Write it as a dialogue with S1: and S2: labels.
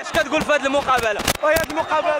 S1: اش كتقول في هذه المقابلة؟
S2: وهي المقابلة